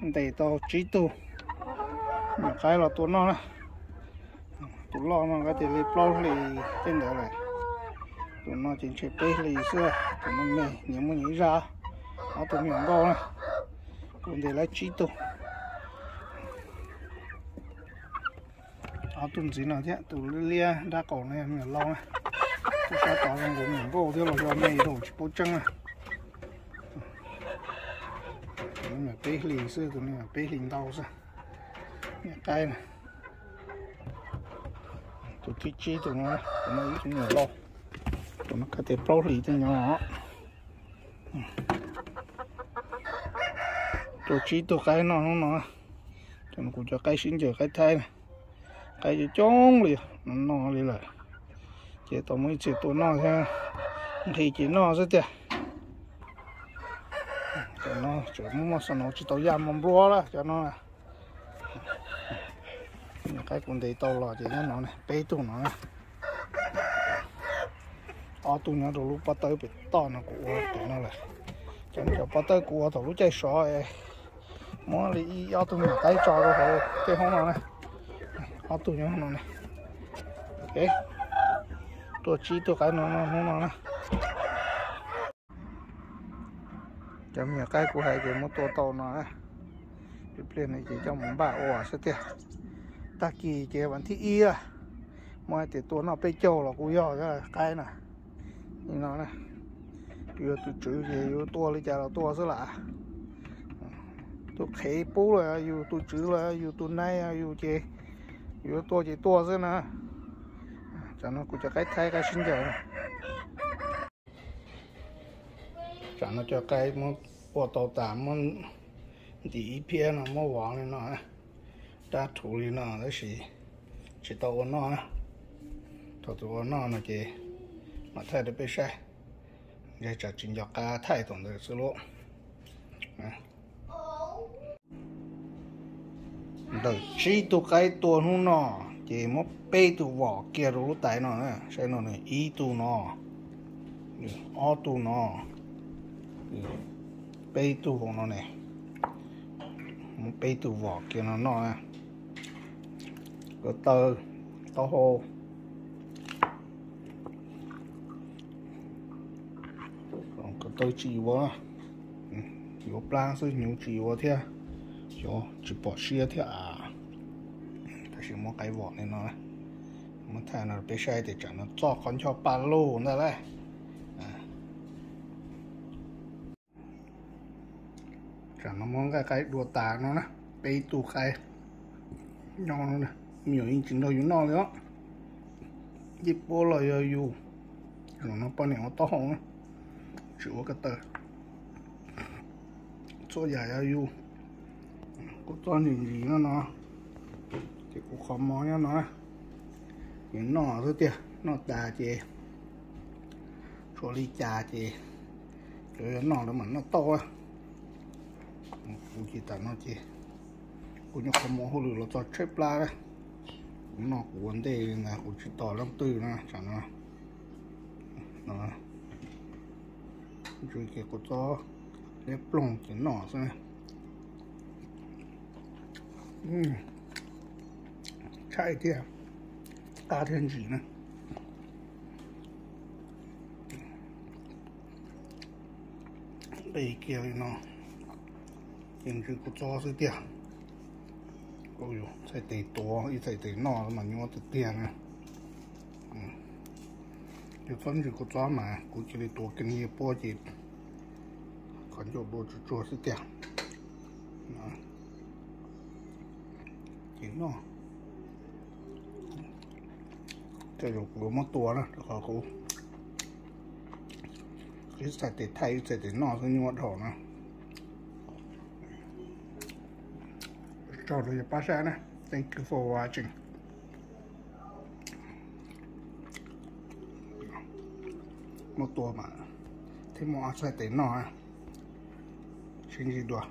để tao trí tu. Mà cái là tụi nó nè tụi lo nó cái thì lấy plau thì tên đó này tụi nó chỉ chơi bê lì xưa. Tụi nó mê những mà nghĩ ra. Nó tụi mình go này cũng để lấy trí tu. Nó tuần gì nào thế? Tụi lia đa cổ này mình lo này. Tụi sao tỏ đang của mình go thế là do mê đổ chỉ bố chân này tụi nó bê lì xưa tụi nó bê hình đau ra. Cái này tụi cái chi tụi nó tụi nó ít nhiều lo tụi nó có thể pro lì cho nhỏ tụi chi tụi cái nó nó nó tụi nó cũng cho cái sinh giờ cái thai này cái gì trốn liền nó nó liền lại. Chỉ tụi mới chỉ tụi nó thôi thì chỉ nó rất đẹp cho nó chỗ mua mà sao nó chỉ tàu giam mầm rùa đó cho nó. Cái con đi tàu là chỉ nó này bê tu nó này. Ở tu nó đồ lúc bắt tới bị to nó cua tụi nó này. Cho nó bắt tới của tụi lúc chạy sọ ấy. Mỗi lý ở tu nó cái trò đó hồ cái không nó này? Ở tu nó nó này? Ok. Tôi chỉ tôi cái nó nó nó này. Chấm nhà cái của hai cái một tô tàu nó này cái plane này chỉ trong một ba ủa à sẽ ta kỳ chế vẫn thi y à. Mọi thì tôi nó bị châu là cũng do cái cái này. Nhìn nó này. Vừa tụi chữ gì vừa tua lấy chả là tua rất là tôi khế bố là vừa tụi chữ là vừa tụi này à, vừa chế. Vừa tua chỉ tua rất nè. Cho nó cũng cho cái thay, cái sinh giờ cho nó cho cái một bộ tàu tạm một đi phía nó một vàng này nó đã thủ lý nó đó là chỉ tàu nó tàu tàu nó nó chỉ mà thay được bây giờ giờ trả chính cho cả thay tổng được số lượng được chi tu cái tu nó nó, chỉ một bê tu vỏ kia rồi tại nó nè. Nó này ý tu nó. O tu nó bê tu của nó này một bê tu vỏ kia nó nó có tơ tơ hồ còn có tơ chỉ vô có ừ, plan sư nhiều chỉ vô thế có chỉ bỏ xe thế à thật chỉ một cái vỏ này nó mà thay nó bị sai thì chẳng nó cho con cho ba lô nữa đấy. Chẳng nó món cái cái đùa tà nó nè. Bê tù cái nhỏ nó nè. Nhiều in chính đâu nó nữa dịp bố lời yo yu rồi nó bao nhiêu to hông á. Chịu cái tờ. Cho dài yo yu có to nhìn gì nó nó. Thì cũng khó mò nha nó. Những nó thôi tiệt nó tà chê cho ly trà chê rồi nó nó mà nó to à cũng chỉ tao nó chê cũng như không mò hồ lửa nó cho trip la đấy nó của vấn đề là chỉ tỏ lắm từ nó chẳng nó. Nó. Rồi kia của cho để plong cái nọ xem ừ. Chạy kia cá thiên chỉ này đây kia nó hiện cái của cho sự tiền. Ôi dồi, xài tỷ to, ít xài tỷ nọ mà nhưng mà tiền tiền ừ. cái phân chỉ có cho mà cũng chỉ là to kinh nghiệm bao gì còn cho bộ chỉ cho sự tiền. Đó. Chỉ nó cho dù có một tua đó họ cũng cái xài tỷ thay xài tỷ nọ thôi nhưng mà thổ nó cho được thank you for watching. Một tuần mà. Thế mà sẽ tới nó à? xin gì đùa?